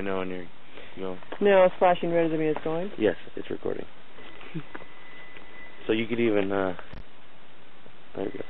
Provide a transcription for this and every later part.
me know when you're going. No, it's flashing red doesn't mean it's going. Yes, it's recording. so you could even, uh, there you go.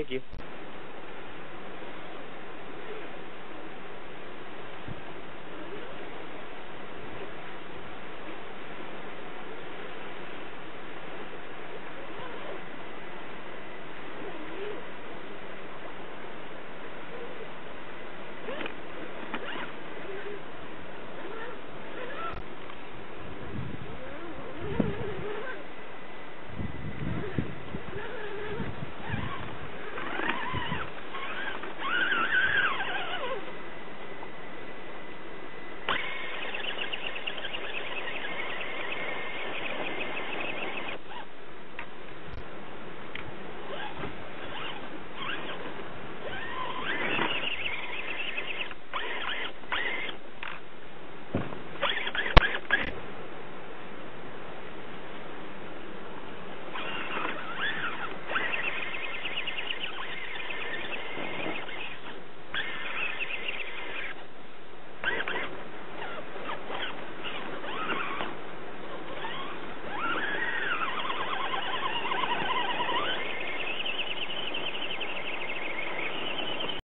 Thank you.